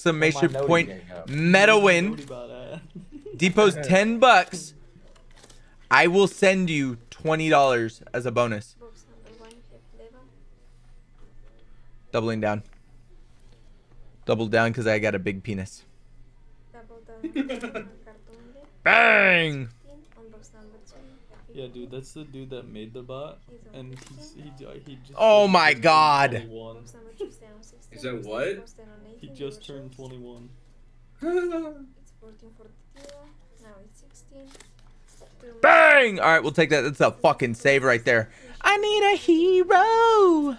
exclamation Noti point gang up. MetaWin. Noti Depot's 10 bucks. I will send you $20 as a bonus. Box number one, have level. Doubling down. Double down because I got a big penis. Double down. carton Bang! On box number two. have Yeah, dude, that's the dude that made the bot, and he's he he just. Oh my God. Is that what? number four, stay on He just turned 21. It's 14 for the dealer. Now it's 16. Bang! All right, we'll take that. That's a fucking save right there. I need a hero.